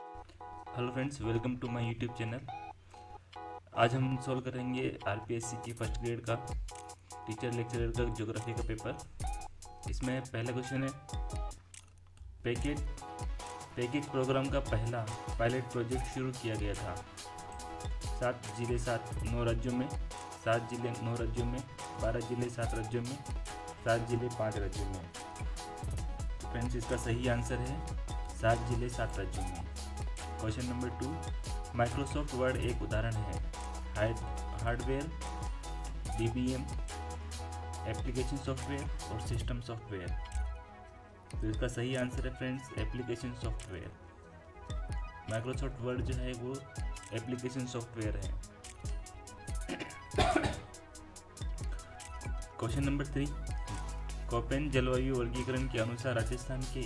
Hello friends, welcome to my YouTube channel. आज हम solve करेंगे आरपीएससी की फ़र्स्ट ग्रेड का टीचर लेक्चरर का ज्योग्राफी का पेपर इसमें पहला क्वेश्चन है पैकेज पैकेज प्रोग्राम का पहला पायलट प्रोजेक्ट शुरू किया गया था। सात ज़िले, सात नौ राज्यों में, सात ज़िले नौ राज्यों में, बारह ज़िले, सात राज्यों में, सात ज़िले पाँच राज्यों में। फ्रेंड्स इसका सही आंसर है, सात ज़िले, सात राज्यों में। Question number two, Microsoft Word एक उदाहरण है। हार्डवेयर, डीबीएम, एप्लीकेशन सॉफ्टवेयर और सिस्टम सॉफ्टवेयर। तो इसका सही आंसर है friends, application software. Microsoft Word जो है वो एप्लीकेशन सॉफ्टवेयर है। क्वेश्चन नंबर थ्री, कोपेन जलवायु वर्गीकरण के अनुसार राजस्थान के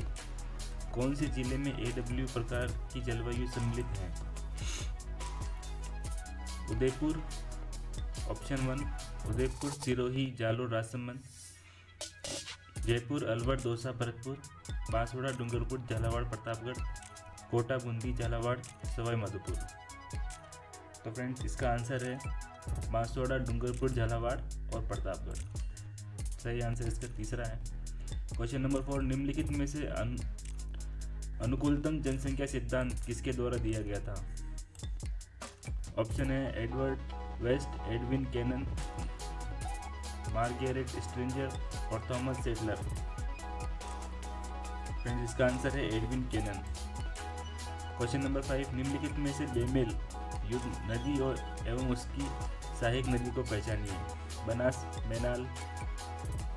कौन से ज़िले में ए डब्ल्यू प्रकार की जलवायु सम्मिलित है? Udaipur option one Udaipur, Sirohi, Jalore, Rajsamand, Jaipur, Alwar, Dausa, Bharatpur, Banswara, Dungarpur, Jhalawar, Pratapgarh, Kota, Bundi, Jhalawar, Sawai, Madhopur. तो फ्रेंड्स इसका आंसर है बांसवाड़ा, डूंगरपुर, झालावाड़ और प्रतापगढ़। सही आंसर इसका तीसरा है। क्वेश्चन नंबर फोर निम्नलिखित में से अनुकूलतम जनसंख्या सिद्धांत किसके द्वारा दिया गया था? ऑप्शन है Edward West, Edwin Cannon, Margaret Stranger और थॉमस सेटलर। फ्रेंड्स, इसका आंसर है Edwin Cannon. Question number five, निम्नलिखित में से बेमेल युद्ध नदी और एवं उसकी सहायक नदी को पहचानिए। Banas, Menal,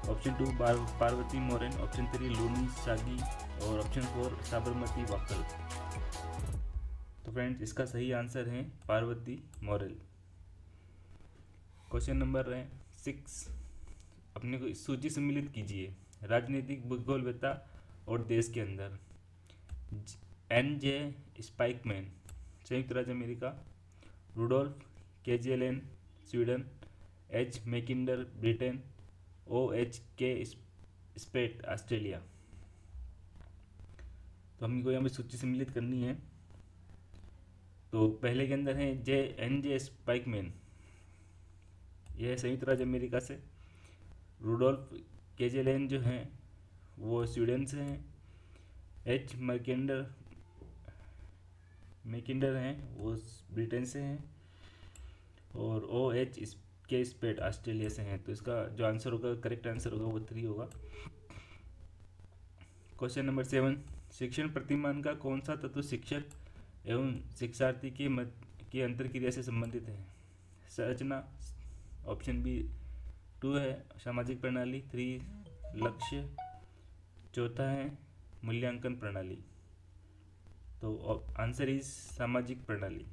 option two Parvati Morel, option three Luni Sagi और ऑप्शन फोर साबरमती वाकल। तो फ्रेंड्स इसका सही आंसर है पार्वती मोरल क्वेश्चन नंबर है सिक्स अपने को सूची सम्मिलित कीजिए राजनीतिक भूगोलवेता और देश के अंदर। एन जे स्पाइकमैन संयुक्त राज्य America. Rudolf Kjellen Sweden H Mackinder Britain O H K Spate Australia तो हमको यहाँ पे सूची सम्मिलित करनी है। तो पहले के अंदर है जे, एन, जे, स्पाइकमैन। यह संयुक्त राज्य अमेरिका से। रूडोल्फ, केजेलेन जो हैं, वो स्वीडन से हैं। एच मर्केंडर मैकिंडर हैं, वो ब्रिटेन से हैं। और ओ, एच के, स्पेट, ऑस्ट्रेलिया से हैं। तो इसका जो आंसर होगा, करेक्ट आंसर होगा, वो थ्री होगा। Question number seven. शिक्षण प्रतिमान का कौन सा तत्व शिक्षक एवं शिक्षार्थी के मत, की अंतर क्रिया से संबंधित है? संरचना ऑप्शन बी टू है, सामाजिक प्रणाली, थ्री लक्ष्य, चौथा है, मूल्यांकन प्रणाली। तो आंसर इज़ सामाजिक प्रणाली।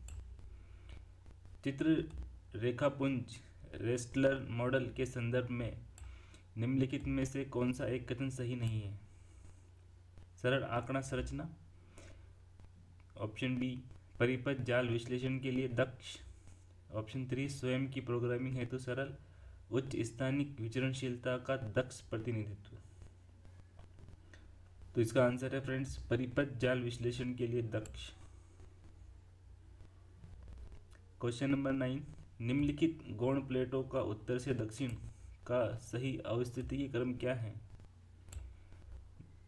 चित्र रेखापुंज, रेस्टलर मॉडल के संदर्भ में निम्नलिखित में से कौन सा एक कथन सही नहीं है? सरल आंकड़ा संरचना। ऑप्शन बी परिपथ जाल विश्लेषण के लिए दक्ष। ऑप्शन थ्री स्वयं की प्रोग्रामिंग हेतु तो सरल। उच्च स्थानिक विचरणशीलता का दक्ष प्रतिनिधित्व। तो इसका आंसर है फ्रेंड्स परिपथ जाल विश्लेषण के लिए दक्ष। क्वेश्चन नंबर नाइन निम्नलिखित गौण प्लेटों का उत्तर से दक्षिण का सही अवस्थिति क्रम क्या है?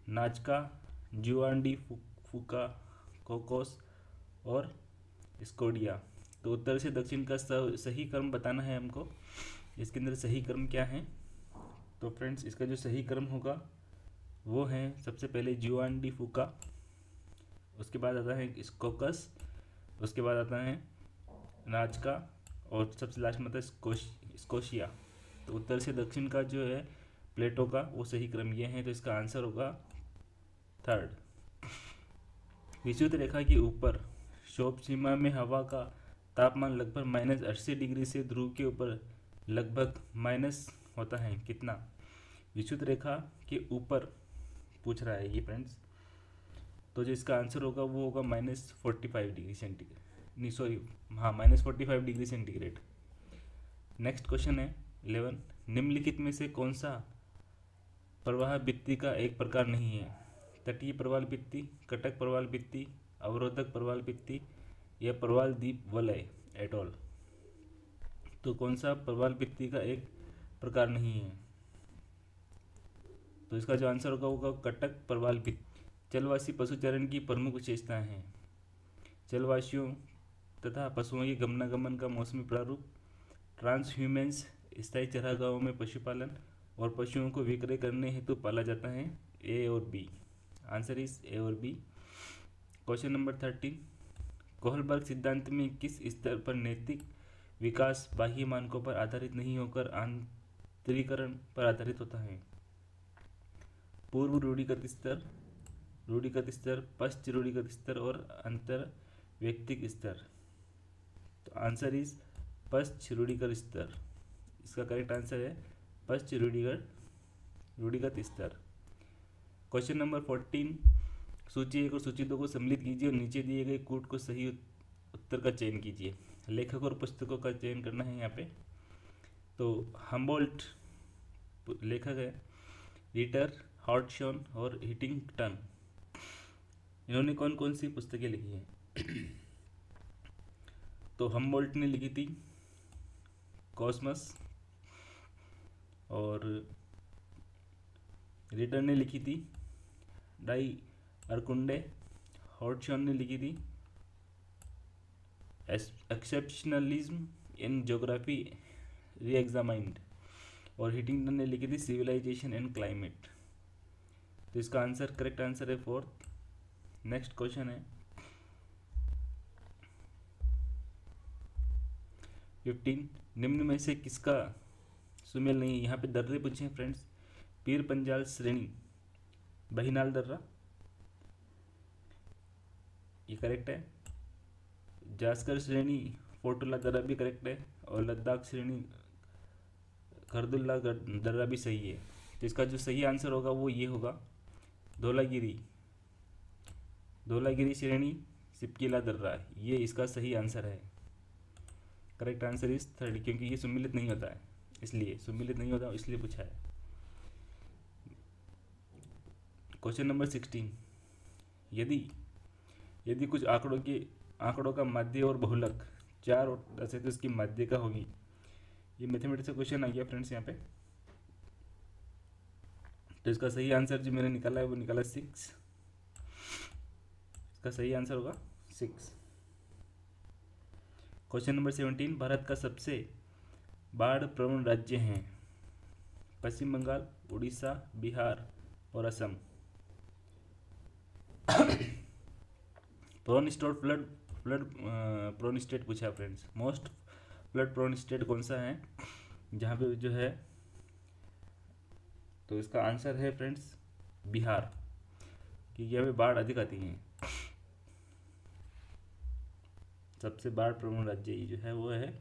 नाचका जुआंडी फुका, कोकोस और स्कोडिया। तो उत्तर से दक्षिण का सही क्रम बताना है हमको। इसके अंदर सही क्रम क्या है? तो फ्रेंड्स, इसका जो सही क्रम होगा, वो है सबसे पहले जुआंडी, फुका, उसके बाद आता है स्कोकस उसके बाद आता है नाचका और सबसे लास्ट में आता है स्कोश, स्कोशिया। तो उत्तर से दक्षिण का जो है, प्लेटों का, वो सही क्रम ये है तो इसका आंसर होगा थर्ड विद्युत रेखा के ऊपर शोभ सीमा में हवा का तापमान लगभग माइनस अस्सी डिग्री से ध्रुव के ऊपर लगभग माइनस होता है। कितना? विद्युत रेखा के ऊपर पूछ रहा है ये फ्रेंड्स तो जो इसका आंसर होगा, वो होगा minus forty five degree centigrade नहीं सॉरी हाँ minus forty five degree centigrade next question है इलेवन निम्नलिखित में से कौन सा प्रवाह भित्ति का एक प्रकार नहीं है? तटीय प्रवाल भित्ति, कटक प्रवाल भित्ति, अवरोधक प्रवाल भित्ति, या प्रवाल दीप वलय एटॉल तो कौन सा प्रवाल भित्ति का एक प्रकार नहीं है? तो इसका जो आंसर होगा होगा कटक प्रवाल भित्ति। चलवासी पशुचरण की प्रमुख विशेषताएँ हैं। जलवासियों तथा पशुओं के गमनागमन का मौसमी प्रारूप ट्रांसह्यूमेंस स्थायी चरागाहों में पशुपालन और पशुओं को विक्रय करने हेतु तो पाला जाता है ए और बी आंसर इज़ ए और B. Question number thirteen. Kohlberg सिद्धांत में किस स्तर पर नैतिक विकास बाह्य मानकों पर आधारित नहीं होकर आंतरिकरण पर आधारित होता है? पूर्व रूढ़िगत स्तर रूढ़िगत स्तर, पश्च रूढ़िगत स्तर और अंतर व्यक्तिक स्तर। तो आंसर इज़ पश्च रूढ़िगत स्तर। इसका करेक्ट आंसर है पश्च रूढ़िगत रूढ़िगत स्तर। क्वेश्चन नंबर फोर्टीन सूची एक और सूची दो को सम्मिलित कीजिए और नीचे दिए गए कूट को सही उत्तर का चयन कीजिए। लेखक और पुस्तकों का चयन करना है यहाँ पे। तो हम्बोल्ट लेखक है। रीटर हॉटशॉन और हिटिंग टन इन्होंने कौन कौन सी पुस्तकें लिखी हैं? तो हम्बोल्ट ने लिखी थी कॉस्मस और रीटर ने लिखी थी डाई अरकुंडे हॉटशॉन ने लिखी थी। Exceptionalism in geography reexamined और हिटिंगटन ने लिखी थी सिविलाइजेशन एंड क्लाइमेट तो इसका आंसर करेक्ट आंसर है फोर्थ नेक्स्ट क्वेश्चन है। फिफ्टीन निम्न में से किसका सुमेल नहीं यहाँ पे दर्रे पूछे हैं फ्रेंड्स पीर पंजाल श्रेणी। बहिनाल दर्रा ये करेक्ट है। जास्कर श्रेणी फोटोला दर्रा भी करेक्ट है और लद्दाख श्रेणी खरदुल्ला दर्रा भी सही है। तो इसका जो सही आंसर होगा वो ये होगा, धोलागिरी। धोलागिरी श्रेणी, सिपकीला दर्रा ये इसका सही आंसर है। करेक्ट आंसर इज़ थर्ड क्योंकि ये सम्मिलित नहीं होता है, इसलिए सम्मिलित नहीं होता, इसलिए पूछा है। Question number sixteen. यदि यदि कुछ आंकड़ों के, आंकड़ों का माध्य और बहुलक, चार और दस है तो इसकी माध्य का होगी। ये मैथमेटिक्स का क्वेश्चन आ गया फ्रेंड्स यहाँ पे। तो इसका सही आंसर जो मैंने निकाला है वो निकाला सिक्स इसका सही आंसर होगा सिक्स क्वेश्चन नंबर सेवनटीन भारत का सबसे बाढ़ प्रवण राज्य हैं। पश्चिम बंगाल, उड़ीसा, बिहार और Assam. Prone store flood flood prone state पूछा friends. Most flood prone state कौन सा है? जहाँ पे जो है तो इसका आंसर है फ्रेंड्स, बिहार। क्योंकि यहाँ पे बाढ़ अधिक आती है। सबसे बाढ़ प्रवण राज्य जो है, वो है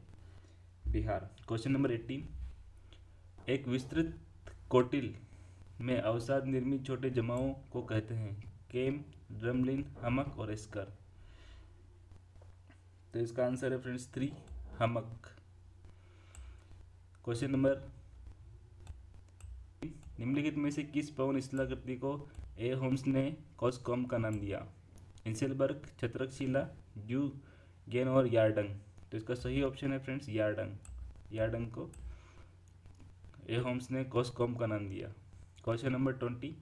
बिहार। क्वेश्चन नंबर एट्टीन एक विस्तृत कोटिल में अवसाद निर्मित छोटे जमाओं को कहते हैं। केम ड्रमलिन हमक और स्कर तो इसका आंसर है फ्रेंड्स थ्री हमक क्वेश्चन नंबर निम्नलिखित में से किस पवन स्थलाकृति को ए होम्स ने कॉस्कॉम का नाम दिया? इंसेलबर्ग छत्रकशिला जू गेन और यार्डंग तो इसका सही ऑप्शन है फ्रेंड्स यार्डंग यार्डंग को ए होम्स ने कॉस्कॉम का नाम दिया. क्वेश्चन नंबर ट्वेंटी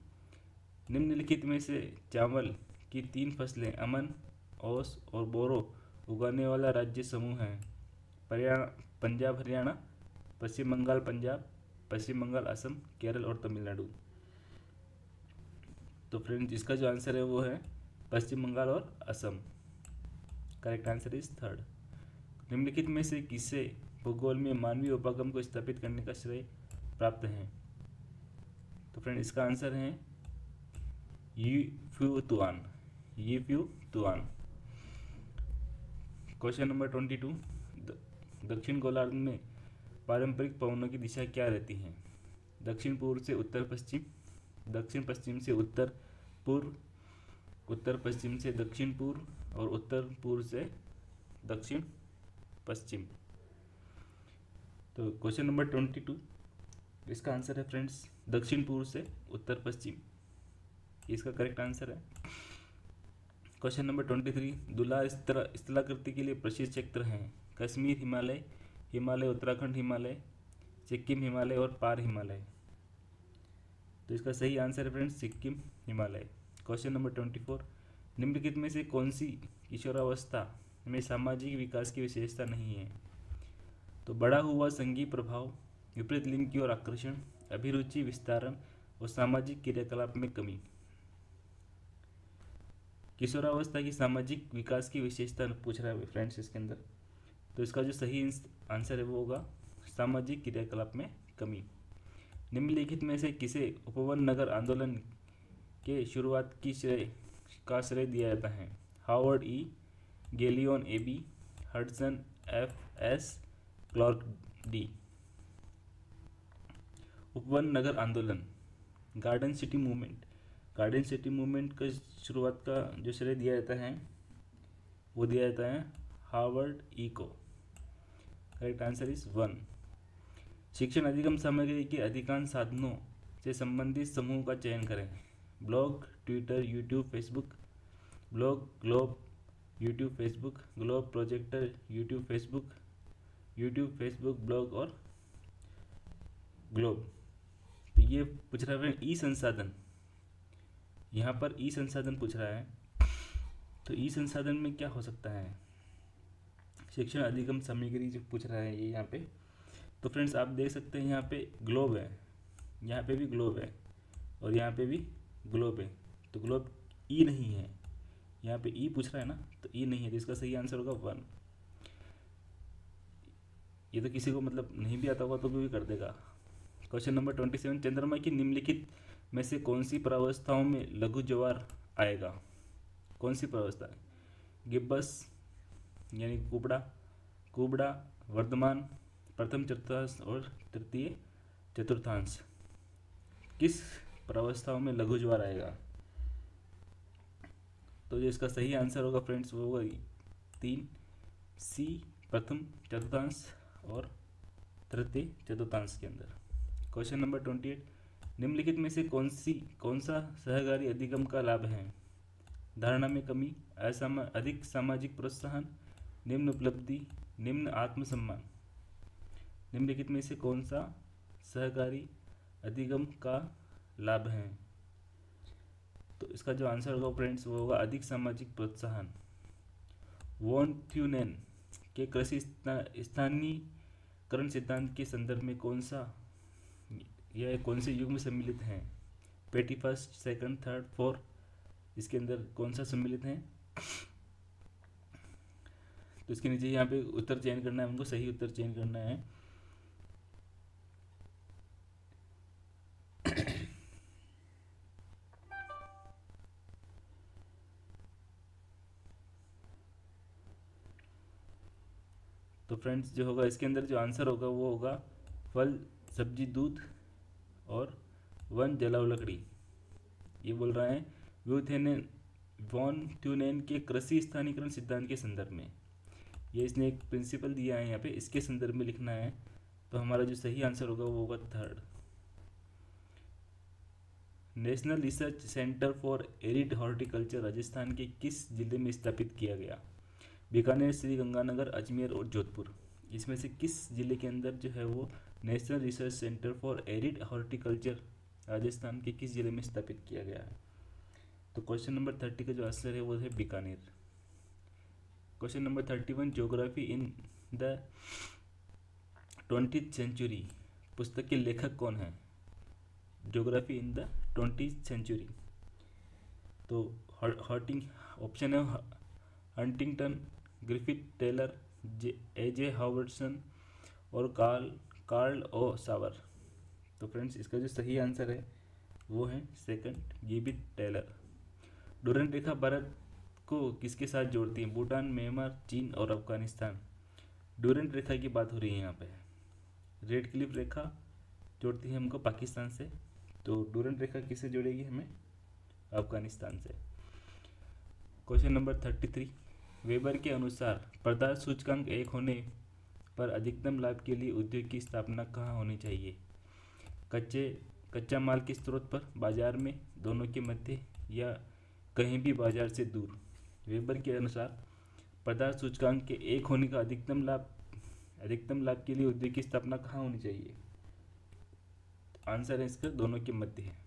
निम्नलिखित में से चावल की तीन फ़सलें अमन ओस और बोरो उगाने वाला राज्य समूह है। पंजाब, हरियाणा, पश्चिम बंगाल, पंजाब, पश्चिम बंगाल, असम, केरल और तमिलनाडु। तो फ्रेंड्स, इसका जो आंसर है वो है पश्चिम बंगाल और Assam. Correct answer is third. निम्नलिखित में से किसे भूगोल में मानवीय उपागम को स्थापित करने का श्रेय प्राप्त है? तो फ्रेंड इसका आंसर है फ्यू तुआन क्वेश्चन नंबर ट्वेंटी टू दक्षिण गोलार्ध में पारंपरिक पवनों की दिशा क्या रहती है? दक्षिण पूर्व से उत्तर पश्चिम, दक्षिण पश्चिम से उत्तर पूर्व, उत्तर पश्चिम से दक्षिण पूर्व और उत्तर पूर्व से दक्षिण पश्चिम। तो क्वेश्चन नंबर ट्वेंटी टू इसका आंसर है फ्रेंड्स दक्षिण पूर्व से उत्तर पश्चिम। इसका करेक्ट आंसर है। क्वेश्चन नंबर ट्वेंटी थ्री दुला स्थलाकृति के लिए प्रसिद्ध क्षेत्र हैं कश्मीर हिमालय हिमालय उत्तराखंड हिमालय, सिक्किम हिमालय और पार हिमालय। तो इसका सही आंसर है friends Sikkim Himalaya. Question number twenty four निम्नलिखित में से कौन सी किशोरावस्था में सामाजिक विकास की विशेषता नहीं है? तो बड़ा हुआ संघीय प्रभाव, विपरीत लिंग की ओर आकर्षण, अभिरुचि, विस्तारण और सामाजिक क्रियाकलाप में कमी। किशोरावस्था की सामाजिक विकास की विशेषता पूछ रहा है फ्रेंड्स इसके अंदर। तो इसका जो सही आंसर है वो होगा, सामाजिक क्रियाकलाप में कमी। निम्नलिखित में से किसे उपवन नगर आंदोलन के शुरुआत की श्रेय, का श्रेय दिया जाता है? Howard E. Gallion, A. B. Hudson, F. S. Clark, D. उपवन नगर आंदोलन, garden city movement. Garden city movement का शुरुआत का जो श्रेय दिया जाता है, वो दिया जाता है हार्वर्ड ई को करेक्ट आंसर इज़ वन शिक्षण अधिगम सामग्री के अधिकांश साधनों से संबंधित समूह का चयन करें। Blog Twitter YouTube Facebook blog globe YouTube Facebook globe projector YouTube Facebook YouTube Facebook blog और ग्लोब तो ये पूछ रहा है ई संसाधन। यहाँ पर ई संसाधन पूछ रहा है तो ई संसाधन में क्या हो सकता है? शिक्षण अधिगम सामग्री जो पूछ रहा है ये यहाँ पे। तो फ्रेंड्स, आप देख सकते हैं यहाँ पे ग्लोब है, यहाँ पे भी ग्लोब है और यहाँ पे भी ग्लोब है। तो ग्लोब ई नहीं है, यहाँ पे ई पूछ रहा है ना तो ई नहीं है तो इसका सही आंसर होगा वन ये तो किसी को मतलब नहीं भी आता होगा तो भी कर देगा। क्वेश्चन नंबर ट्वेंटी सेवन चंद्रमा की निम्नलिखित में से कौन सी प्रावस्थाओं में लघु ज्वार आएगा? कौन सी प्रावस्था? गिब्बस, यानी कुबड़ा कुबड़ा, वर्धमान, प्रथम, चतुर्थांश और तृतीय, चतुर्थांश। किस प्रावस्थाओं में लघु ज्वार आएगा? तो जो इसका सही आंसर होगा फ्रेंड्स, वो होगा तीन, सी, प्रथम, चतुर्थांश और तृतीय, चतुर्थांश के अंदर। क्वेश्चन नंबर ट्वेंटी एट निम्नलिखित में से कौन सी, कौन सा सहकारी अधिगम का लाभ है? धारणा में कमी, असामा, अधिक सामाजिक प्रोत्साहन, निम्न उपलब्धि, निम्न आत्मसम्मान। निम्नलिखित में से कौन सा सहकारी अधिगम का लाभ है? तो इसका जो आंसर होगा फ्रेंड्स, वो होगा अधिक सामाजिक प्रोत्साहन। वॉन थ्यूनेन के कृषि स्थानीयकरण सिद्धांत के संदर्भ में कौन सा यह कौन से युग में सम्मिलित हैं? पेटी फ़र्स्ट सेकंड थर्ड फोर्थ इसके अंदर कौन सा सम्मिलित है? तो इसके नीचे यहाँ पे उत्तर चयन करना है हमको, सही उत्तर चयन करना है। तो फ्रेंड्स, जो होगा, इसके अंदर जो आंसर होगा वो होगा, फल, सब्ज़ी, दूध और वन जलाव लकड़ी ये बोल रहा है व्यूथेन वॉन ट्यूनेन के कृषि स्थानीकरण सिद्धांत के संदर्भ में। ये इसने एक प्रिंसिपल दिया है यहाँ पे, इसके संदर्भ में लिखना है तो हमारा जो सही आंसर होगा वो होगा third National Research Centre for Arid Horticulture Rajasthan के किस ज़िले में स्थापित किया गया? बीकानेर श्री गंगानगर अजमेर और जोधपुर। इसमें से किस ज़िले के अंदर जो है वो National Research Centre for Arid Horticulture Rajasthan के किस ज़िले में स्थापित किया गया है? तो क्वेश्चन नंबर थर्टी का जो आंसर है वो है Bikaner. Question number thirty one geography in the twenty century पुस्तक के लेखक कौन है? Geography in the twenty century तो हॉटिंग ऑप्शन है Huntington, Griffith Taylor, J A J Howardson और कार्ल कार्ल ओ सावर। तो फ्रेंड्स, इसका जो सही आंसर है, वो है सेकंड गिबिट टेलर डोरन रेखा भारत को किसके साथ जोड़ती है? भूटान, म्यांमार, चीन और अफ़गानिस्तान। डोरेंट रेखा की बात हो रही है यहाँ पे। रेड क्लिप रेखा जोड़ती है हमको पाकिस्तान से। तो डोरेंट रेखा किससे जोड़ेगी हमें? अफ़गानिस्तान से। Question number thirty three Weber के अनुसार पदार्थ सूचकांक एक होने पर अधिकतम लाभ के लिए उद्योग की स्थापना कहाँ होनी चाहिए? कच्चे, कच्चा माल के स्रोत पर, बाज़ार में, दोनों के मध्य, या कहीं भी बाज़ार से दूर? वेबर के अनुसार, पदार्थ सूचकांक के एक होने का अधिकतम लाभ अधिकतम लाभ के लिए उद्योग की स्थापना कहाँ होनी चाहिए? आंसर है इसका, दोनों के मध्य है।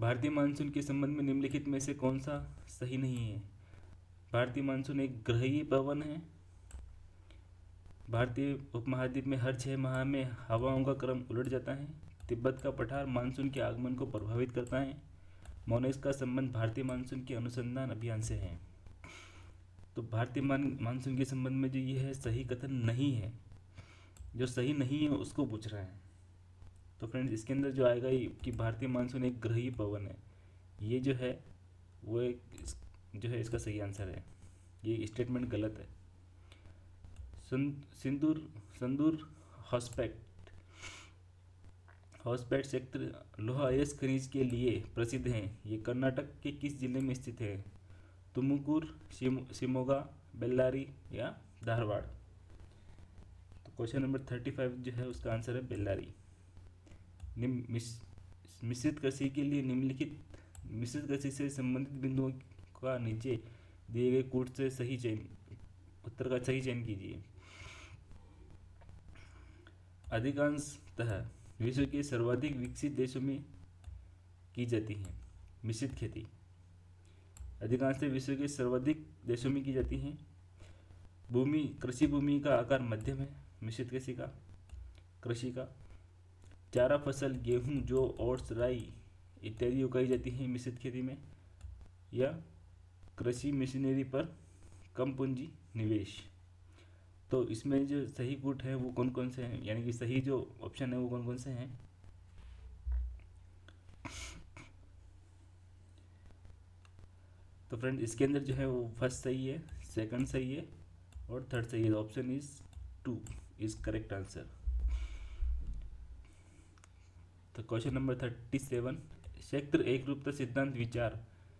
भारतीय मानसून के संबंध में निम्नलिखित में से कौन सा सही नहीं है? भारतीय मानसून एक ग्रहीय पवन है भारतीय उपमहाद्वीप में हर छः माह में हवाओं का क्रम उलट जाता है। तिब्बत का पठार मानसून के आगमन को प्रभावित करता है। मोनेस का संबंध भारतीय मानसून के अनुसंधान अभियान से है। तो भारतीय मान, मानसून के संबंध में जो ये है, सही कथन नहीं है। जो सही नहीं है, उसको पूछ रहा है। तो फ्रेंड्स, इसके अंदर जो आएगा कि भारतीय मानसून एक ग्रही पवन है। ये जो है, वो एक जो है इसका सही आंसर है। ये स्टेटमेंट गलत है। सिंदूर, संदूर हॉस्पेक्ट हॉस्पेट क्षेत्र लोहा अयस खनिज के लिए प्रसिद्ध हैं। ये कर्नाटक के किस ज़िले में स्थित है? तुमकुर शिमोगा बेल्लारी या धारवाड़? तो क्वेश्चन नंबर थर्टी फाइव जो है उसका आंसर है बेल्लारी। मिश्रित कृषि के लिए निम्नलिखित, मिश्रित कृषि से संबंधित बिंदुओं का नीचे दिए गए कोट से सही चयन, उत्तर का सही चयन कीजिए। अधिकांशतः विश्व के सर्वाधिक विकसित देशों में की जाती है। मिश्रित खेती। अधिकांशतः विश्व के सर्वाधिक देशों में की जाती हैं। भूमि, कृषि भूमि का आकार मध्यम है, मिश्रित कृषि का। कृषि का। चारा फ़सल, गेहूँ, जौ ओट्स राई इत्यादि उगाई जाती हैं मिश्रित खेती में। या कृषि मशीनरी पर कम पूंजी निवेश। तो इसमें जो सही गुट है, वो कौन कौन से हैं? यानी कि सही जो ऑप्शन है, वो कौन कौन से हैं? तो फ्रेंड इसके अंदर जो है, वो फ़र्स्ट सही है सेकंड सही है और थर्ड सही है। Option is two is correct answer तो क्वेश्चन नंबर थर्टी सेवन क्षेत्र एक रूपता सिद्धांत विचार,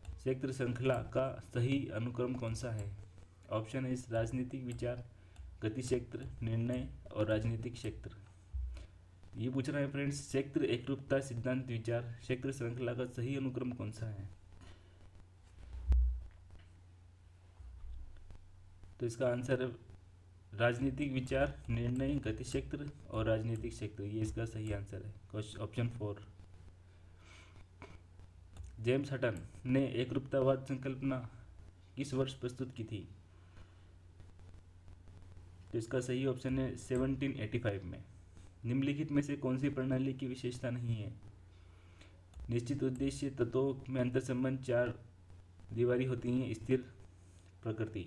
क्षेत्र श्रृंखला का सही अनुक्रम कौन सा है? ऑप्शन इज़ राजनीतिक विचार गति क्षेत्र, निर्णय और राजनीतिक क्षेत्र। ये पूछ रहा है फ्रेंड्स क्षेत्र एक रूपता सिद्धांत, विचार, क्षेत्र श्रृंखला का सही अनुक्रम कौन सा है? तो इसका आंसर राजनीतिक विचार, निर्णय, गति क्षेत्र और राजनीतिक क्षेत्र। ये इसका सही आंसर है। ऑप्शन फोर जेम्स हटन ने एकरूपतावाद संकल्पना किस वर्ष प्रस्तुत की थी? तो इसका सही ऑप्शन है 1785 में। निम्नलिखित में से कौन सी प्रणाली की विशेषता नहीं है? निश्चित उद्देश्य तत्वों में अंतर संबंध चार दीवारी होती हैं, स्थिर प्रकृति।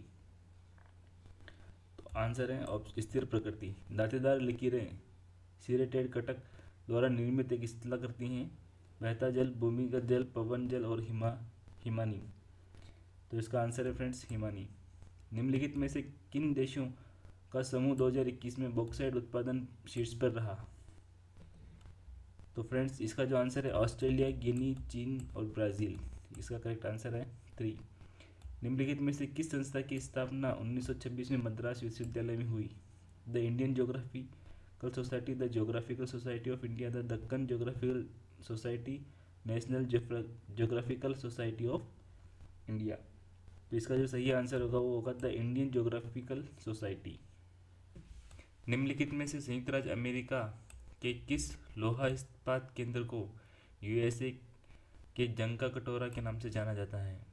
तो आंसर है स्थिर प्रकृति। दांतेदार लकीरें सिरेटेड कटक द्वारा निर्मित एक स्थला करती हैं। बहता जल, भूमिगत जल, पवन जल और हिमा, हिमानी। तो इसका आंसर है फ्रेंड्स, हिमानी। निम्नलिखित में से किन देशों का समूह 2021 में बॉक्साइड उत्पादन शीर्ष पर रहा। तो फ्रेंड्स इसका जो आंसर है, ऑस्ट्रेलिया, गिनी, चीन और ब्राज़ील। इसका करेक्ट आंसर है थ्री निम्नलिखित में से किस संस्था की स्थापना 1926 में मद्रास विश्वविद्यालय में हुई? The Indian Geographical Society the Geographical Society of India the Deccan Geographical Society National Geographical Society of India तो इसका जो सही आंसर होगा, वो होगा द इंडियन जोग्राफिकल सोसाइटी निम्नलिखित में से संयुक्त राज्य अमेरिका के किस लोहा इस्पात केंद्र को यूएसए के जंग का कटोरा के नाम से जाना जाता है?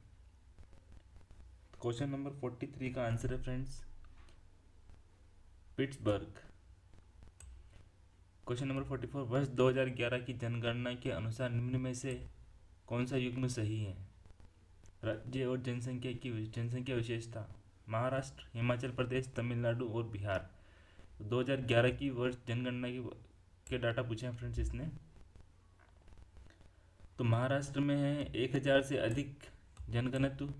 क्वेश्चन नंबर फोर्टी थ्री का आंसर है friends. Pittsburgh. Question number forty four वर्ष 2011 की जनगणना के अनुसार निम्न में से कौन सा युग्म सही है? राज्य और जनसंख्या की, जनसंख्या विशेषता, महाराष्ट्र, हिमाचल प्रदेश, तमिलनाडु और बिहार। 2011 की वर्ष जनगणना की के डाटा पूछे हैं फ्रेंड्स इसने। तो महाराष्ट्र में है एक हज़ार से अधिक जनघनत्व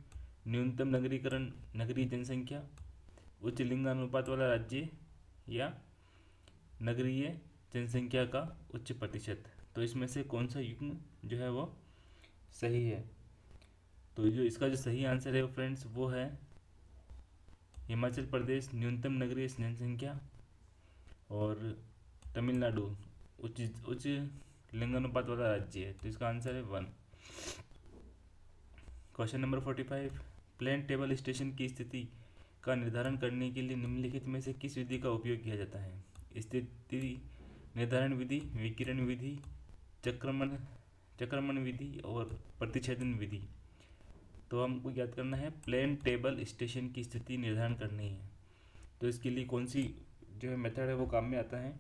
न्यूनतम नगरीकरण, नगरीय जनसंख्या, उच्च लिंगानुपात वाला राज्य या नगरीय जनसंख्या का उच्च प्रतिशत। तो इसमें से कौन सा युग्म जो है वो सही है? तो जो इसका जो सही आंसर है फ्रेंड्स वो है हिमाचल प्रदेश, न्यूनतम नगरीय जनसंख्या और तमिलनाडु, उच्च उच्च लिंगानुपात वाला राज्य है तो इसका आंसर है one question number forty five plane table station की स्थिति का निर्धारण करने के लिए निम्नलिखित में से किस विधि का उपयोग किया जाता है? स्थिति, निर्धारण विधि, विकिरण विधि, चक्रमण चक्रमण विधि और प्रतिच्छेदन विधि। तो हमको याद करना है प्लेन टेबल स्टेशन की स्थिति निर्धारण करनी है। तो इसके लिए कौन सी जो है मेथड है वो काम में आता है,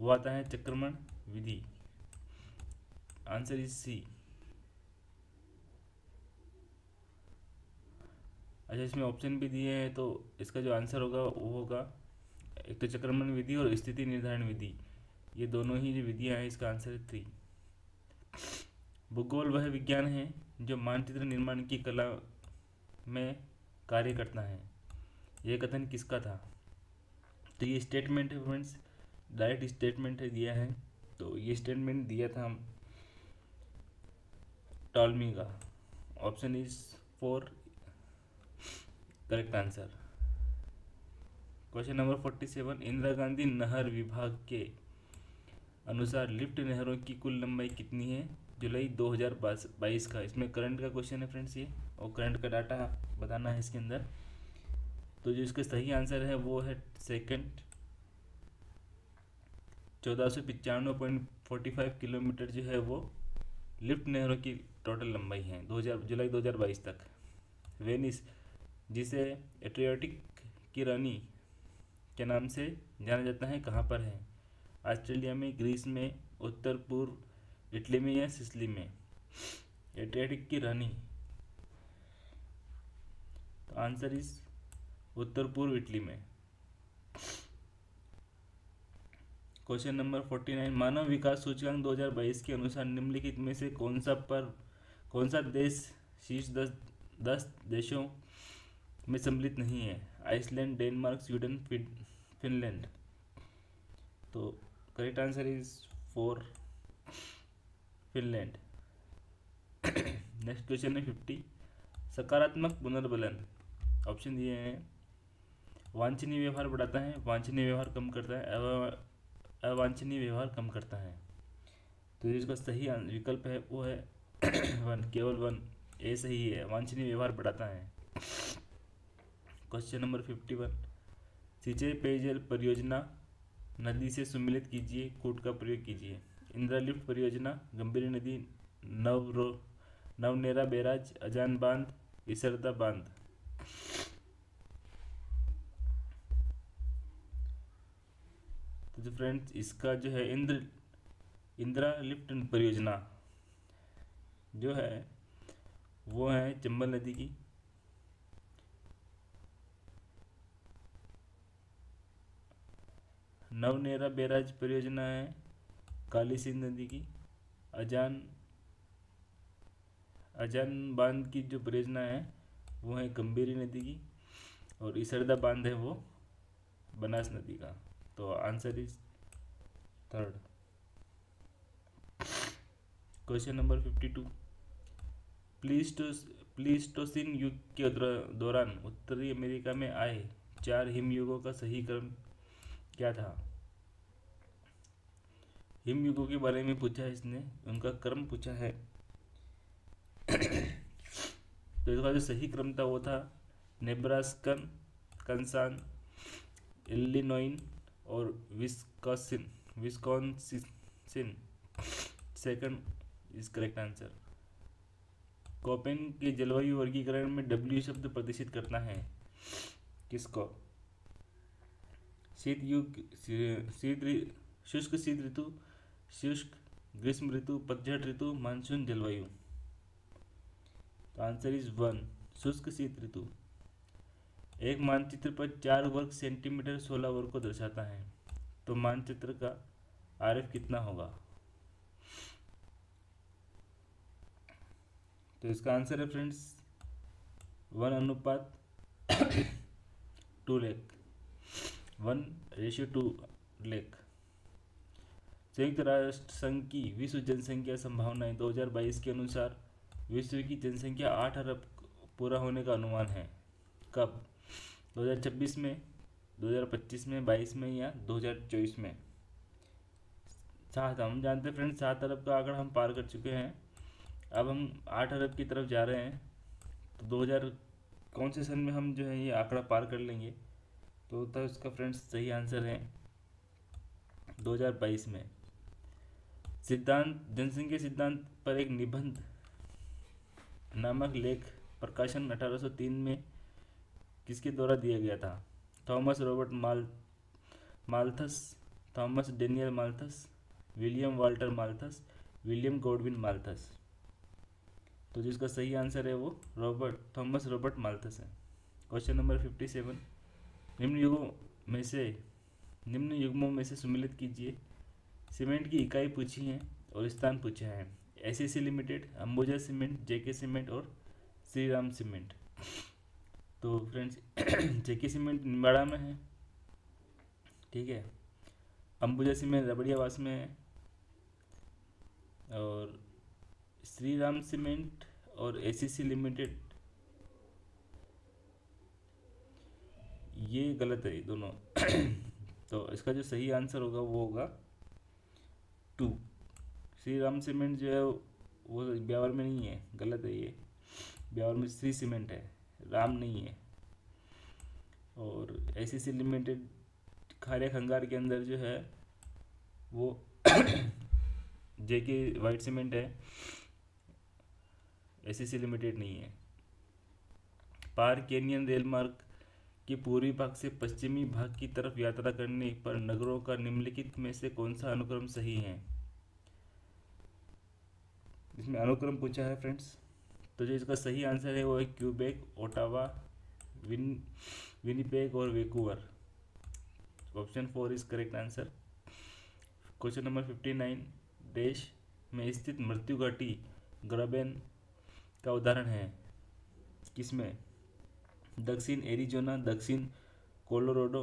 वो आता है चक्रमण विधि। आंसर इज़ सी अच्छा इसमें ऑप्शन भी दिए हैं तो इसका जो आंसर होगा, वो होगा एक तो चक्रमण विधि और स्थिति निर्धारण विधि। ये दोनों ही जो विधियाँ हैं, इसका आंसर है थ्री भूगोल वह विज्ञान है, जो मानचित्र निर्माण की कला में कार्य करता है। यह कथन किसका था? तो ये स्टेटमेंट है फ्रेंड्स डायरेक्ट स्टेटमेंट है, दिया है। तो ये स्टेटमेंट दिया था हम टॉलमी का। Option is four correct answer question number forty seven Indira Gandhi नहर विभाग के अनुसार लिफ्ट नहरों की कुल लंबाई कितनी है? जुलाई 2022 का। इसमें करंट का क्वेश्चन है फ्रेंड्स ये, और करंट का डाटा बताना है इसके अंदर। तो जो इसका सही आंसर है वो है सेकंड चौदह सौ पचानवे पॉइंट फोर्टी फाइव किलोमीटर जो है वो लिफ्ट नहरों की टोटल लंबाई है 2000 जुलाई 2022 तक। वेनिस, जिसे एट्रियोटिक की रानी के नाम से जाना जाता है, कहाँ पर है? ऑस्ट्रेलिया में, ग्रीस में, उत्तर पूर्व, इटली में या सिसली में? एट्रियाटिक की रानी। तो आंसर इज़ उत्तर पूर्व इटली में। क्वेश्चन नंबर फोर्टी नाइन मानव विकास सूचकांक 2022 के अनुसार निम्नलिखित में से कौन सा पर, कौन सा देश शीर्ष दस दस देशों में सम्मिलित नहीं है? Iceland, Denmark, Sweden Finland. तो correct answer is four Finland. Next question है फिफ्टी सकारात्मक पुनर्बलन। ऑप्शन दिए हैं वांछनीय व्यवहार बढ़ाता है, वांछनीय व्यवहार कम करता है अवांछनीय व्यवहार कम करता है। तो जिसका सही विकल्प है, वो है वन, केवल वन ए सही है, वांछनीय व्यवहार बढ़ाता है। क्वेश्चन नंबर फिफ्टी वन, सिंचाई पेयजल परियोजना नदी से सुमिलित कीजिए, कूट का प्रयोग कीजिए। इंदिरा लिफ्ट परियोजना, गंभीर नदी, नवरो, नवनेरा बैराज, अजान बाँध इसरदा बाँध। तो फ्रेंड्स, इसका जो है इंद्र, इंदिरा लिफ्ट परियोजना जो है, वो है चंबल नदी की। नवनेरा बैराज परियोजना है काली सिंध नदी की। अजान अजान बाँध की जो परियोजना है, वो है गंभीरी नदी की और इसरदा बाँध है वो बनास नदी का। तो answer is third question number fifty two Pleisto Pleistocene युग के दौरान उत्तरी अमेरिका में आए चार हिमयुगों का सही क्रम क्या था? हिम युगों के बारे में पूछा है इसने, उनका क्रम पूछा है। तो इसका जो सही क्रम था वो था नेब्रास्कन कंसान इलिनोइन और Wisconsin, Wisconsin second is correct answer Koppen के जलवायु वर्गीकरण में डब्ल्यू शब्द प्रदर्शित करना है। किसको? शीत युग शीत शुष्क शीत ऋतु, शुष्क ग्रीष्म ऋतु, पतझड़ ऋतु, मानसून जलवायु। तो आंसर इज़ वन शुष्क शीत ऋतु। एक मानचित्र पर चार वर्ग सेंटीमीटर सोलह वर्ग को दर्शाता है। तो मानचित्र का आरएफ कितना होगा? तो इसका आंसर है फ्रेंड्स वन अनुपात टू लेख वन रेशियो टू लेख संयुक्त राष्ट्र संघ की विश्व जनसंख्या संभावनाएँ 2022 के अनुसार विश्व की जनसंख्या आठ अरब पूरा होने का अनुमान है। कब? 2026 में 2025 में 22 में या 2024 में। सात हम जानते हैं फ्रेंड्स सात अरब का आंकड़ा हम पार कर चुके हैं। अब हम आठ अरब की तरफ़ जा रहे हैं। तो 2000 कौन से सन में हम जो है ये आंकड़ा पार कर लेंगे? तो तब इसका फ्रेंड्स सही आंसर है 2022 में। सिद्धांत जनसंख्या सिद्धांत पर एक निबंध नामक लेख प्रकाशन 1803 में किसके द्वारा दिया गया था? Thomas Robert Mal, Malthus, Thomas Daniel Malthus, William Walter Malthus, William Godwin Malthus. तो जिसका सही आंसर है वो रॉबर्ट, थॉमस रॉबर्ट माल्थस है। Question number fifty seven. निम्न युगों में से, निम्न युग्मों में से सम्मिलित कीजिए। सीमेंट की इकाई पूछी है और स्थान पूछा है। S limited, Ambuja cement, JK cement और श्री राम सीमेंट। तो फ्रेंड्स, जेके सीमेंट निम्बाड़ा में है, ठीक है? अंबुजा सीमेंट रबड़ियावास में है, और श्री राम सीमेंट और एसीसी लिमिटेड ये गलत है दोनों। तो इसका जो सही आंसर होगा, वो होगा टू। श्री राम सीमेंट जो है, वो ब्यावर में नहीं है, गलत है ये। ब्यावर में श्री सीमेंट है। राम नहीं है। और एसीसी लिमिटेड खारे खंगार के अंदर जो है, वो जेके वाइट सीमेंट है। एसीसी लिमिटेड नहीं है। पार केनियन रेल मार्ग के पूर्वी भाग से पश्चिमी भाग की तरफ़ यात्रा करने पर नगरों का निम्नलिखित में से कौन सा अनुक्रम सही है? इसमें अनुक्रम पूछा है फ्रेंड्स तो जो इसका सही आंसर है वो है क्यूबेक ओटावा विन विनीपेग और Vancouver option four is correct answer question number fifty nine देश में स्थित मृत्यु घाटी ग्रबेन का उदाहरण है। किसमें? दक्षिण एरिजोना, दक्षिण कोलोराडो,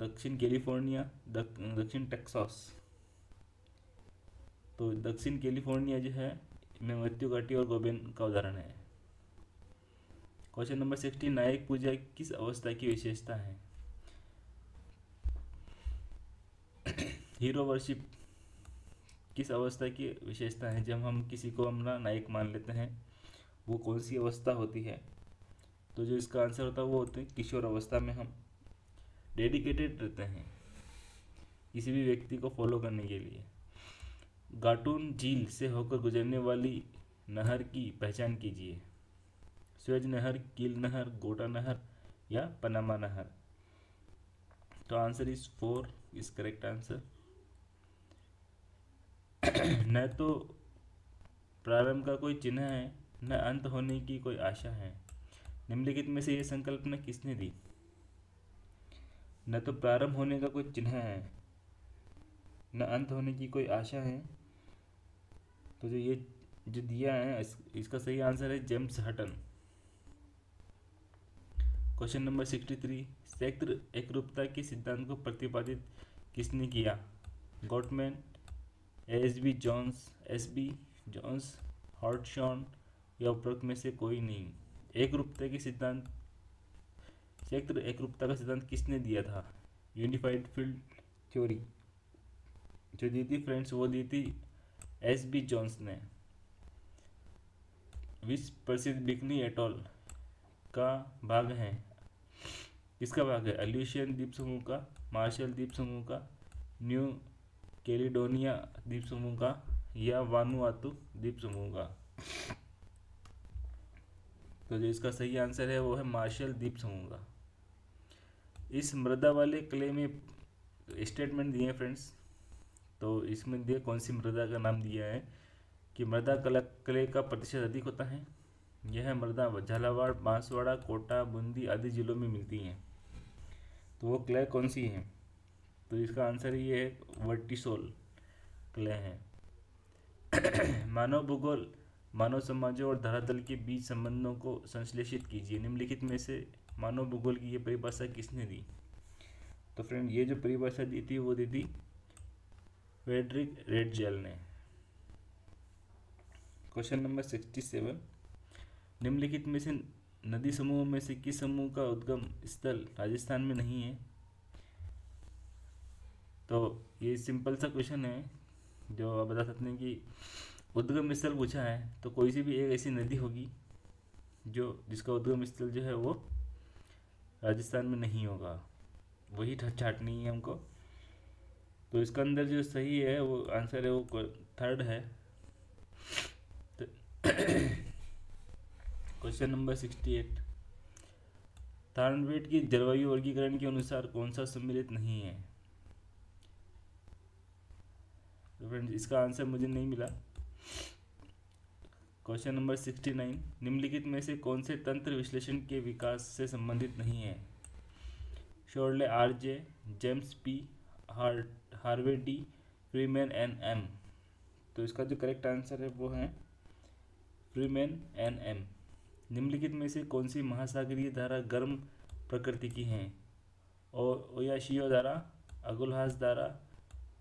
दक्षिण कैलिफ़ोर्निया दक्षिण टेक्सास। तो दक्षिण कैलिफ़ोर्निया जो है में मृत्यु घाटी और गोबेन का उदाहरण है। क्वेश्चन नंबर सिक्सटी नायक पूजा किस अवस्था की विशेषता है? हीरो वर्शिप किस अवस्था की विशेषता है? जब हम किसी को अपना नायक मान लेते हैं, वो कौन सी अवस्था होती है? तो जो इसका आंसर होता है, वो होते हैं किशोर अवस्था में हम डेडिकेटेड रहते हैं किसी भी व्यक्ति को फॉलो करने के लिए। गाटून झील से होकर गुजरने वाली नहर की पहचान कीजिए। स्वेज नहर, कील नहर, गोटा नहर या पनामा नहर। तो answer is four is correct answer न तो प्रारंभ का कोई चिन्ह है, न अंत होने की कोई आशा है। निम्नलिखित में से यह संकल्पना किसने दी? न तो प्रारंभ होने का कोई चिन्ह है, न अंत होने की कोई आशा है तो जो ये जो दिया है इस, इसका सही आंसर है James Hutton. Question number sixty three क्षेत्र एकरूपता के सिद्धांत को प्रतिपादित किसने किया? Gottmann S B Jones S B Jones Hartshorne या उपरोक्त में से कोई नहीं। एक रूपता के सिद्धांत क्षेत्र एक रूपता का सिद्धांत किसने दिया था? Unified field theory. जो दी थी फ्रेंड्स वो दी थी एस बी जॉन्स ने विश्व प्रसिद्ध बिकनी एटोल का भाग है। किसका भाग है अल्यूशियन द्वीप समूह का, मार्शल द्वीप समूह का, न्यू कैलिडोनिया द्वीप समूह का, या वानुआतु द्वीप समूह का। तो जो इसका सही आंसर है वो है मार्शल द्वीप समूह का। इस मृदा वाले क्ले में स्टेटमेंट दिए फ्रेंड्स तो इसमें दिए कौन सी मृदा का नाम दिया है कि मृदा कला क्ले का प्रतिशत अधिक होता है। यह मृदा झालावाड़, बांसवाड़ा, कोटा, बूंदी आदि जिलों में मिलती हैं। तो वो क्ले कौन सी है? तो इसका आंसर ये है, वर्टिसोल क्ले है। मानव भूगोल, मानव समाजों और धरातल के बीच संबंधों को संश्लेषित कीजिए। निम्नलिखित में से मानव भूगोल की ये परिभाषा किसने दी? तो फ्रेंड, ये जो परिभाषा दी थी, वो दी थी फेडरिक रेडजेल ने। क्वेश्चन नंबर सिक्सटी सेवन निम्नलिखित में से नदी समूह में से किस समूह का उद्गम स्थल राजस्थान में नहीं है? तो ये सिंपल सा क्वेश्चन है, जो आप बता सकते हैं कि उद्गम स्थल पूछा है तो कोई सी भी एक ऐसी नदी होगी जो, जिसका उद्गम स्थल जो है वो राजस्थान में नहीं होगा। वही छाटनी है हमको। तो इसका अंदर जो सही है, वो आंसर है, वो थर्ड है। Question number sixty eight Thornthwaite की जलवायु वर्गीकरण के अनुसार कौन सा सम्मिलित नहीं है? तो फ्रेंड्स इसका आंसर मुझे नहीं मिला। क्वेश्चन नंबर सिक्सटी नाइन निम्नलिखित में से कौन से तंत्र विश्लेषण के विकास से संबंधित नहीं है? Chorley R J James P Hart Harvey D, Freeman N M. तो इसका जो करेक्ट आंसर है वो है फ्रीमैन एन एम। निम्नलिखित में से कौन सी महासागरीय धारा गर्म प्रकृति की हैं? और ओयाशियो धारा, अगुलहास धारा,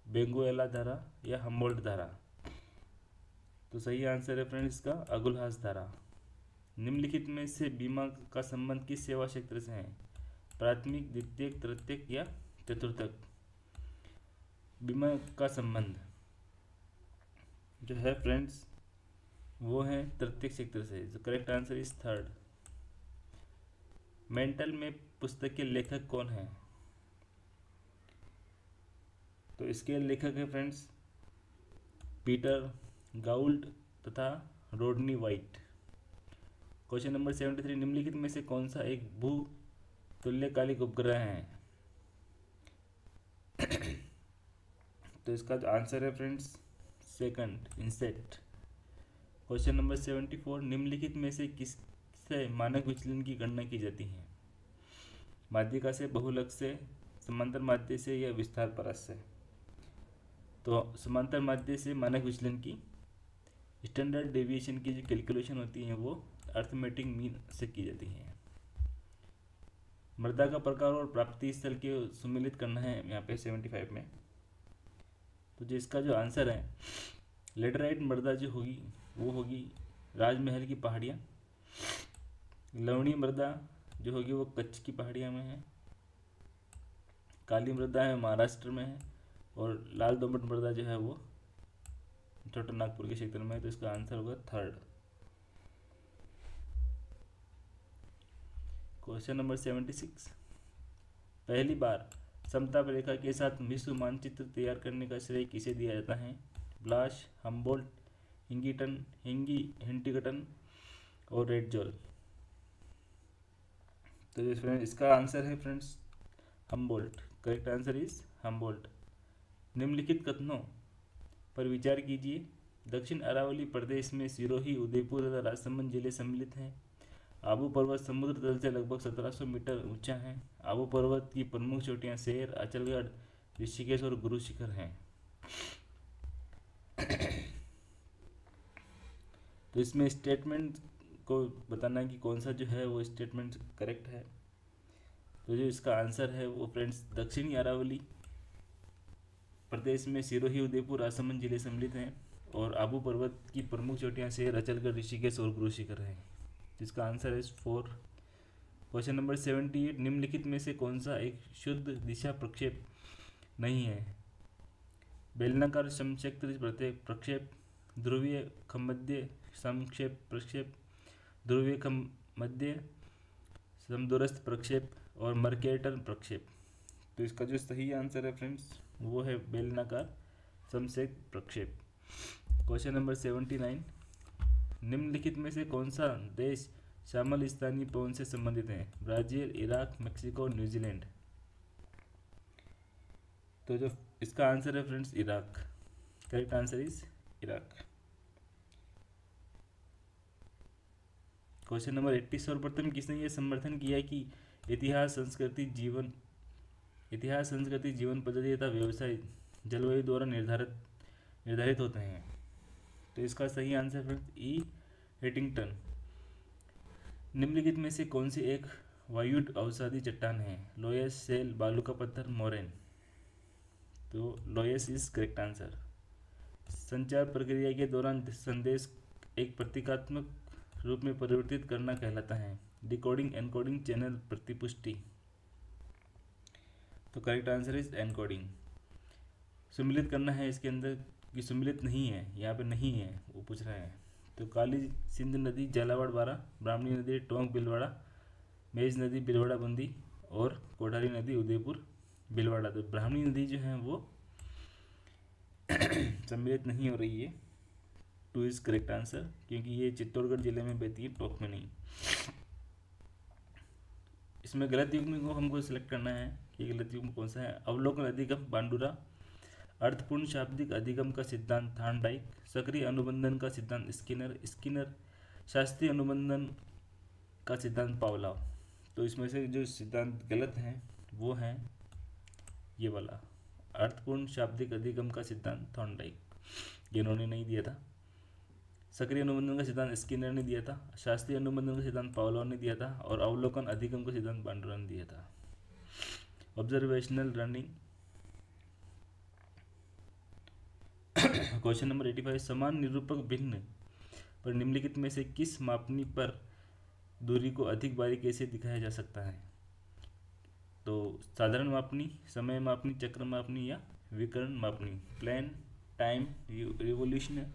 बेंगुएला धारा या हम्बोल्ट धारा? तो सही आंसर है फ्रेंड्स इसका, अगुलहास धारा। निम्नलिखित में से बीमा का संबंध किस सेवा क्षेत्र से है? प्राथमिक, द्वितीयक तृतीयक या चतुर्थक? बीमा का संबंध जो है फ्रेंड्स, वो है तृतीय क्षेत्र से, जो correct answer is third mental में पुस्तक के लेखक कौन है? तो इसके लेखक है फ्रेंड्स, पीटर गाउल्ड तथा Rodney White. Question number seventy three, निम्नलिखित में से कौन सा एक भू तुल्यकालिक उपग्रह है? तो इसका आंसर है friends second insect question number seventy four निम्नलिखित में से किससे मानक विचलन की गणना की जाती है? माध्यिका से, बहुलक से, समांतर माध्य से या विस्तार परस से? तो समांतर माध्य से मानक विचलन की स्टैंडर्ड डेविएशन की जो कैलकुलेशन होती है वो अर्थमेटिक मीन से की जाती है। मृदा का प्रकार और प्राप्ति स्थल के सम्मिलित करना है यहाँ पे सेवेंटी फाइव में। तो जिसका जो आंसर है लेटराइट मृदा जो होगी, वो होगी राजमहल की पहाड़ियाँ। लवणी मृदा जो होगी, वो कच्छ की पहाड़ियाँ में है। काली मृदा है, महाराष्ट्र में है और लाल दोमट मृदा जो है, वो छोटा नागपुर के क्षेत्र में है। तो इसका आंसर होगा third question number seventy six पहली बार समता रेखा के साथ विश्व मानचित्र तैयार करने का श्रेय किसे दिया जाता है? ब्लाश, हम्बोल्ट, हिंगीटन, हिंगी हिंटिगटन और रेड जोल। तो फ्रेंड इसका आंसर है friends Humboldt. Correct answer is Humboldt. निम्नलिखित कथनों पर विचार कीजिए। दक्षिण अरावली प्रदेश में सिरोही, उदयपुर तथा राजसमंद ज़िले सम्मिलित हैं। आबू पर्वत समुद्र तल से लगभग 1700 मीटर ऊँचा है। आबू पर्वत की प्रमुख चोटियाँ शेर, अचलगढ़, ऋषिकेश और गुरु शिखर हैं। तो इसमें स्टेटमेंट को बताना है कि कौन सा जो है वो स्टेटमेंट करेक्ट है। तो जो इसका आंसर है वो फ्रेंड्स दक्षिणी अरावली प्रदेश में सिरोही, उदयपुर आसमन ज़िले सम्मिलित हैं और आबू पर्वत की प्रमुख चोटियाँ से रचलगढ़ ऋषिकेश और गुरु शिखर हैं। जिसका आंसर है four question number seventy eight निम्नलिखित में से कौन सा एक शुद्ध दिशा प्रक्षेप नहीं है? बेलनाकार समक्षेत्र प्रक्षेप, ध्रुवीय खमध्य संक्षेप प्रक्षेप, ध्रुवीय मध्य समदूरस्थ प्रक्षेप और मर्केटन प्रक्षेप। तो इसका जो सही आंसर है फ्रेंड्स वो है बेलनाकार समसेक प्रक्षेप। क्वेश्चन नंबर सेवेंटी नाइन निम्नलिखित में से कौन सा देश शामल स्थानीय पवन से संबंधित हैं। Brazil, Iraq, Mexico, New Zealand. तो जो इसका आंसर है friends Iraq. Correct answer is Iraq. Question number eighty सर्वप्रथम किसने यह समर्थन किया कि इतिहास, संस्कृति, जीवन, इतिहास, संस्कृति, जीवन पद्धति तथा व्यवसाय जलवायु द्वारा निर्धारित निर्धारित होते हैं। तो इसका सही आंसर फ्रेंड्स ई हेटिंगटन निम्नलिखित में से कौन सी एक वायुड अवसादी चट्टान है? लोयस सेल बालू का पत्थर, मोरेन। तो लोयस इज़ करेक्ट आंसर। संचार प्रक्रिया के दौरान संदेश एक प्रतीकात्मक रूप में परिवर्तित करना कहलाता है। डिकोडिंग एनकोडिंग चैनल प्रतिपुष्टि। तो करेक्ट आंसर इज़ एनकोडिंग सम्मिलित करना है इसके अंदर कि सम्मिलित नहीं है, यहाँ पे नहीं है, वो पूछ रहे है। तो काली सिंध नदी, झालावाड़, बारा, ब्राह्मणी नदी, टोंक बिलवाड़ा मेज नदी बिलवाड़ा बंदी और कोठारी नदी, उदयपुर बिलवाड़ा तो ब्राह्मणी नदी जो है वो सम्मिलित नहीं हो रही है। टू इज़ करेक्ट आंसर क्योंकि ये चित्तौड़गढ़ ज़िले में बहती है, टोंक में नहीं। इसमें गलत युग्म को हमको सिलेक्ट करना है कि गलत युग्म कौन सा है। अवलोकन अधिगम, बांडुरा अर्थपूर्ण शाब्दिक अधिगम का सिद्धांत थानडाइक, सक्रिय अनुबंधन का सिद्धांत स्किनर स्किनर, शास्त्रीय अनुबंधन का सिद्धांत पावलाव। तो इसमें से जो सिद्धांत गलत हैं, वो हैं ये वाला। अर्थपूर्ण शाब्दिक अधिगम का सिद्धांत थॉर्नडाइक इन्होंने नहीं दिया था। सक्रिय अनुबंधन का सिद्धांत स्किनर ने दिया था। शास्त्रीय अनुबंधन का सिद्धांत पावलो ने दिया था। और अवलोकन अधिगम का सिद्धांत बांडुरा ने दिया था। Observational running question number eighty five समान, निरूपक, भिन्न। पर निम्नलिखित में से किस मापनी पर दूरी को अधिक बारीकी से दिखाया जा सकता है? तो साधारण मापनी, समय मापनी, चक्र मापनी या विकर्ण मापनी। प्लान, टाइम रिवोल्यूशन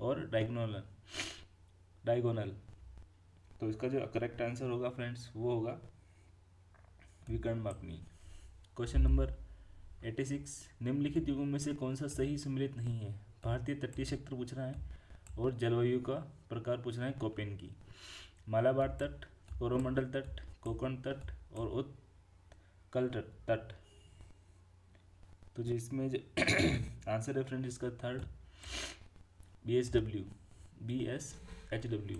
और डायगोनल डायगोनल। तो इसका जो करेक्ट आंसर होगा फ्रेंड्स, वो होगा विकर्ण मापनी। क्वेश्चन नंबर एटी सिक्स निम्नलिखित युगों में से कौन सा सही सम्मिलित नहीं है? भारतीय तटीय क्षेत्र पूछ रहा है और जलवायु का प्रकार पूछ रहा है कोपेन की। मालाबार तट, कोरोमंडल तट, कोकण तट और उत्कल तट तो जिसमें जो आंसर है फ्रेंड इसका third B S W B S H W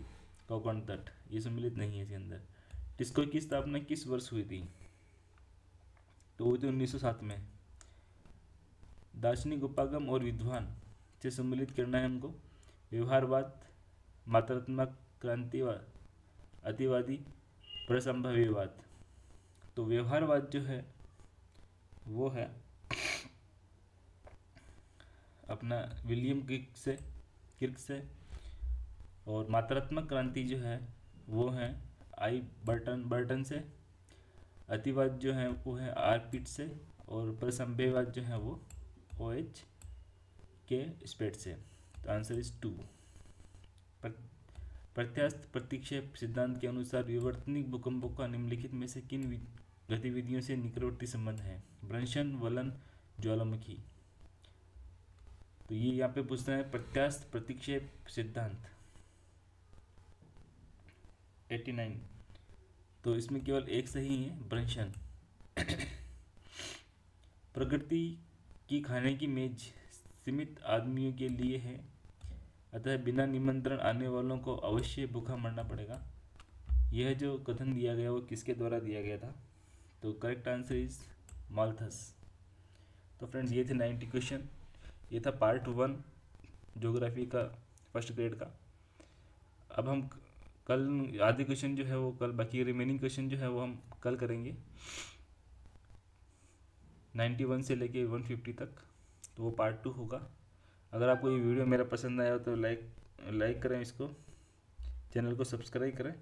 Konkan तट। ये सम्मिलित नहीं है इसके अंदर। टिस्को की स्थापना किस वर्ष हुई थी? तो हुई थी उन्नीस सौ सात में। दार्शनिक उपागम और विद्वान से सम्मिलित करना है हमको व्यवहारवाद, मात्रात्मक क्रांतिवाद अतिवादी, प्रसंभव्यवाद। तो व्यवहारवाद जो है, वो है अपना विलियम किक से, किर्क से, और मात्रात्मक क्रांति जो है, वो है आई बर्टन बर्टन से। अतिवाद जो है, वो है आर पिट से, और प्रसंभेवाद जो है, वो ओ एच के स्पेट से। तो आंसर इज़ टू प्रत्यास्थ प्रतिक्षेप सिद्धांत के अनुसार विवर्तनिक भूकंपों का निम्नलिखित में से किन गतिविधियों से निकटवर्ती संबंध है? भ्रंशन, वलन, ज्वालामुखी। तो ये यहाँ पे पूछना है, प्रत्यास्थ प्रतिक्षेप सिद्धांत। 89 तो इसमें केवल एक सही है, भ्रंशन। प्रकृति की खाने की मेज सीमित आदमियों के लिए है। अतः बिना निमंत्रण आने वालों को अवश्य भूखा मरना पड़ेगा। यह जो कथन दिया गया, वो किसके द्वारा दिया गया था? तो करेक्ट आंसर इज़ मालथस। तो फ्रेंड्स ये थे नाइन्टी क्वेश्चन ये था पार्ट वन जोग्राफी का फ़र्स्ट ग्रेड का। अब हम कल आधे क्वेश्चन जो है वो, कल बाकी रिमेनिंग क्वेश्चन जो है वो हम कल करेंगे। नाइन्टी वन से लेके वन फिफ्टी तक तो वो पार्ट टू होगा। अगर आपको ये वीडियो मेरा पसंद आया हो तो लाइक लाइक करें इसको चैनल को सब्सक्राइब करें।